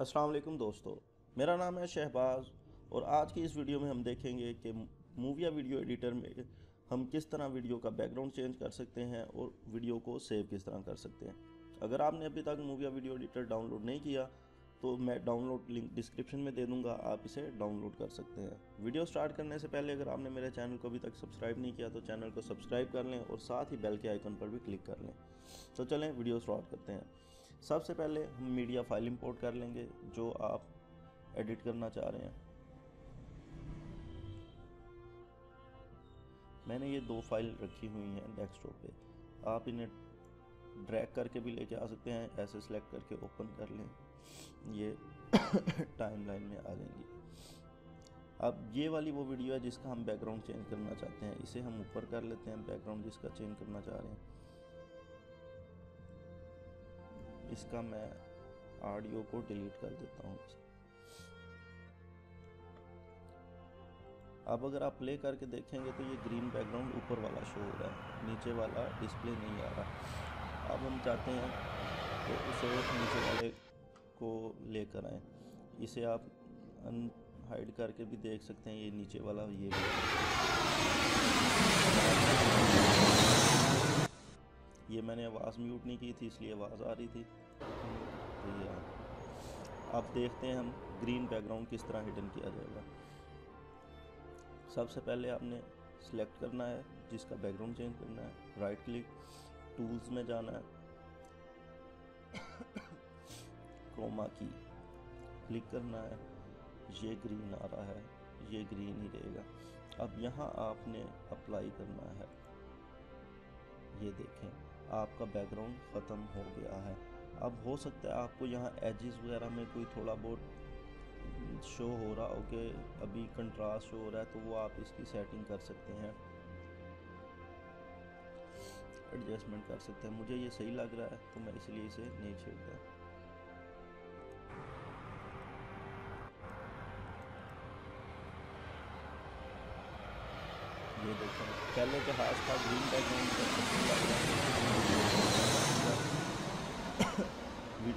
السلام علیکم دوستو، میرا نام ہے شہباز اور آج کی اس ویڈیو میں ہم دیکھیں گے کہ موویا ویڈیو ایڈیٹر میں ہم کس طرح ویڈیو کا بیک گراؤنڈ چینج کر سکتے ہیں اور ویڈیو کو سیو کس طرح کر سکتے ہیں۔ اگر آپ نے ابھی تک Movavi video editor download نہیں کیا تو میں ڈاؤن لوڈ لنک ڈسکرپشن میں دے دوں گا، آپ اسے ڈاؤن لوڈ کر سکتے ہیں۔ ویڈیو سٹارٹ کرنے سے پہلے اگر آپ نے میرے چینل کو ابھی تک سبسکرائب نہیں کیا تو چینل کو سبسکرائب کر لیں اور ساتھ ہی بیل کے آئیکن پر بھی کلک کر لیں۔ تو چلیں ویڈیو سٹارٹ کرتے ہیں۔ سب سے پہلے ہم میڈیا فائل امپورٹ کر لیں گے، جو آپ ایڈٹ کرنا چاہ رہے ہیں۔ میں نے یہ دو فائل رکھی ہوئی ہیں ڈیسکٹاپ پہ۔ آپ انہیں ڈریک کر کے بھی لے کے آ سکتے ہیں، ایسے سلیکٹ کر کے اوپن کر لیں۔ یہ ٹائم لائن میں آ جائیں گی۔ اب یہ والی وہ ویڈیو ہے جس کا ہم بیک گراؤنڈ چینج کرنا چاہتے ہیں۔ اسے ہم اوپر کر لیتے ہیں بیک گراؤنڈ جس کا چینج کرنا چاہ رہے ہیں۔ اس کا میں آڈیو کو ڈیلیٹ کر دیتا ہوں۔ اب اگر آپ پلے کر کے دیکھیں گے تو یہ گرین بیک گراؤنڈ اوپر والا شو ہو رہا ہے۔ نیچے والا ڈسپلے نہیں آ رہا۔ اب ہم چاہتے ہیں کہ اسے نیچے والے کو لے کر آئیں۔ اسے آپ ان ہائڈ کر کے بھی دیکھ سکتے ہیں۔ یہ نیچے والا یہ بھی۔ یہ میں نے آواز میوٹ نہیں کی تھی، اس لیے آواز آ رہی تھی۔ اب دیکھتے ہیں ہم گرین بیک گراؤنڈ کس طرح ہڈن کیا جائے گا۔ سب سے پہلے آپ نے سلیکٹ کرنا ہے، جس کا بیک گراؤنڈ چینج کرنا ہے رائٹ کلک ٹولز میں جانا ہے۔ کروما کی کلک کرنا ہے۔ یہ گرین آ رہا ہے، یہ گرین ہی رہے گا۔ اب یہاں آپ نے اپلائی کرنا ہے۔ یہ دیکھیں۔ آپ کا بیک گراؤنڈ ختم ہو گیا ہے۔ اب ہو سکتا ہے آپ کو یہاں ایجز وغیرہ میں کوئی تھوڑا بہت شو ہو رہا ہو کہ ابھی کنٹراسٹ شو ہو رہا ہے تو وہ آپ اس کی سیٹنگ کر سکتے ہیں۔ ایڈجسٹمنٹ کر سکتے ہیں۔ مجھے یہ صحیح لگ رہا ہے تو میں اس لیے اسے نہیں چھیڑتا یہ دیکھیں۔ پہلے کے جہاز تھا گرین بیک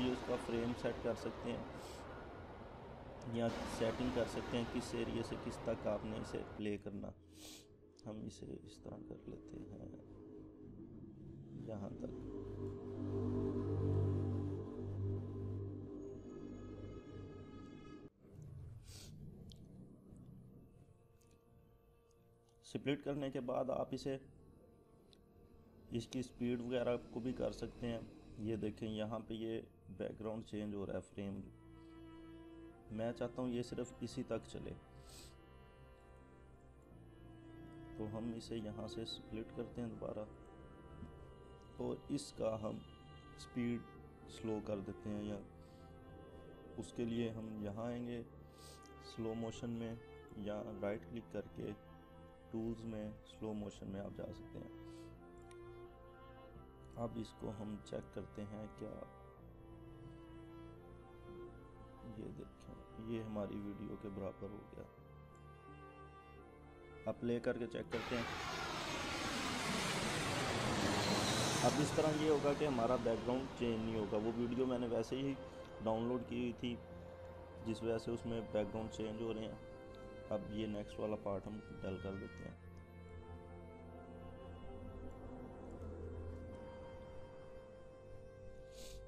ویڈیوز کا فریم سیٹ کر سکتے ہیں یا سیٹنگ کر سکتے ہیں کس ایریے سے کس تک آپ نے اسے پلے کرنا۔ ہم اسے اس طرح کر لیتے ہیں۔ یہاں تک۔ سپلٹ کرنے کے بعد آپ اسے اس کی سپیڈ وغیرہ کو بھی کر سکتے ہیں۔ یہ دیکھیں یہاں پہ یہ بیک گراؤنڈ چینج ہو رہا ہے فریم میں چاہتا ہوں یہ صرف اسی تک چلے۔ تو ہم اسے یہاں سے سپلٹ کرتے ہیں دوبارہ۔ اور اس کا ہم سپیڈ سلو کر دیتے ہیں یا اس کے لیے ہم یہاں آئیں گے۔ سلو موشن میں یا رائٹ کلک کر کے ٹولز میں سلو موشن میں آپ جا سکتے ہیں۔ اب اس کو ہم چیک کرتے ہیں کیا دیکھیں۔ یہ ہماری ویڈیو کے برابر ہو گیا۔ اب پلے کر کے چیک کرتے ہیں۔ اب اس طرح یہ ہوگا کہ ہمارا بیک گراؤنڈ چینج نہیں ہوگا۔ وہ ویڈیو میں نے ویسے ہی ڈاؤن لوڈ کی ہوئی تھی، جس وجہ سے اس میں بیک گراؤنڈ چینج ہو رہے ہیں۔ اب یہ نیکسٹ والا پارٹ ہم ڈل کر دیتے ہیں۔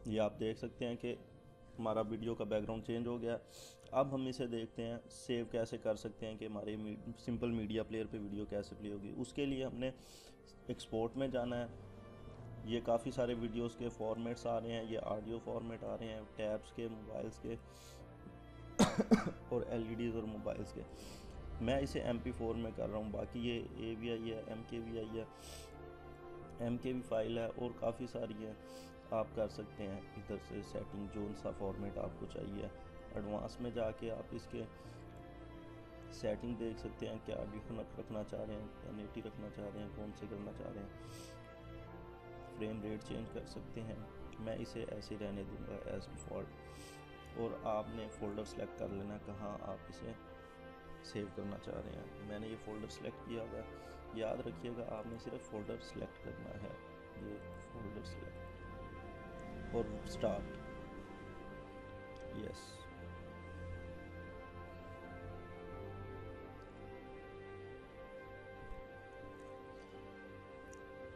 یہ آپ دیکھ سکتے ہیں کہ ہمارا ویڈیو کا بیک گراؤنڈ چینج ہو گیا۔ اب ہم اسے دیکھتے ہیں سیو کیسے کر سکتے ہیں کہ ہمارے سمپل میڈیا پلیئر پہ ویڈیو کیسے پلے ہوگی۔ اس کے لیے ہم نے ایکسپورٹ میں جانا ہے۔ یہ کافی سارے ویڈیوز کے فارمیٹس آ رہے ہیں، یہ آڈیو فارمیٹ آ رہے ہیں ٹیبس کے موبائلس کے اور ایل ای ڈیز اور موبائلس کے۔ میں اسے ایم پی فور میں کر رہا ہوں، باقی یہ اے وی آئی ہے ایم کے وی آئی ہے ایم کے وی فائل ہے اور کافی ساری ہے آپ کر سکتے ہیں۔ ادھر سے سیٹنگ جو سا فارمیٹ آپ کو چاہیے۔ ایڈوانس میں جا کے آپ اس کے سیٹنگ دیکھ سکتے ہیں کیا ابھی رکھنا چاہ رہے ہیں ٹین ایٹی رکھنا چاہ رہے ہیں، کون سے کرنا چاہ رہے ہیں۔ فریم ریٹ چینج کر سکتے ہیں۔ میں اسے ایسے رہنے دوں گا ایز ڈیفالٹ اور آپ نے فولڈر سلیکٹ کر لینا کہاں آپ اسے سیو کرنا چاہ رہے ہیں۔ میں نے یہ فولڈر سلیکٹ کیا ہوا۔ ہے یاد رکھیے گا، آپ نے صرف فولڈر سلیکٹ کرنا ہے۔ یہ فولڈر سلیکٹ اور اسٹارٹ یس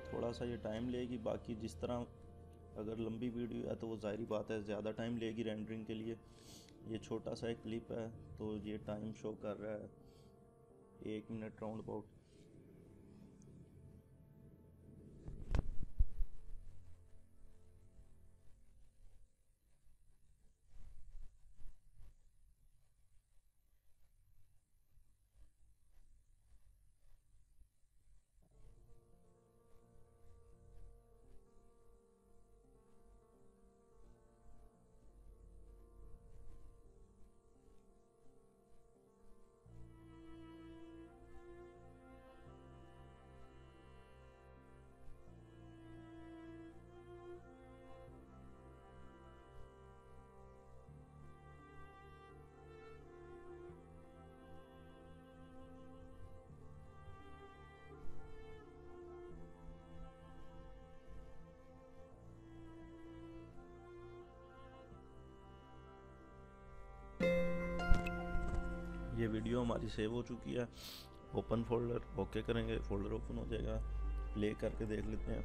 تھوڑا سا یہ ٹائم لے گی، باقی جس طرح اگر لمبی ویڈیو ہے تو وہ ظاہری بات ہے، زیادہ ٹائم لے گی رینڈرنگ کے لیے۔ یہ چھوٹا سا ایک کلپ ہے تو یہ ٹائم شو کر رہا ہے۔ ایک منٹ راؤنڈ اباؤٹ یہ ویڈیو ہماری سیو ہو چکی ہے۔ اوپن فولڈر اوکے کریں گے فولڈر اوپن ہو جائے گا۔ پلے کر کے دیکھ لیتے ہیں۔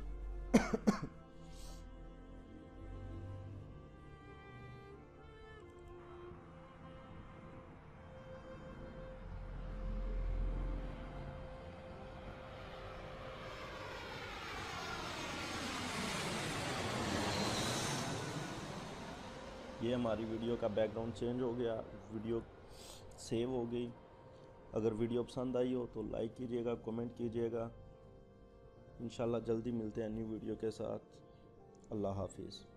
یہ ہماری ویڈیو کا بیک گراؤنڈ چینج ہو گیا۔ ویڈیو سیو ہو گئی۔ اگر ویڈیو پسند آئی ہو تو لائک کیجیے گا کومنٹ کیجیے گا۔ انشاءاللہ جلدی ملتے ہیں نیو ویڈیو کے ساتھ۔ اللہ حافظ۔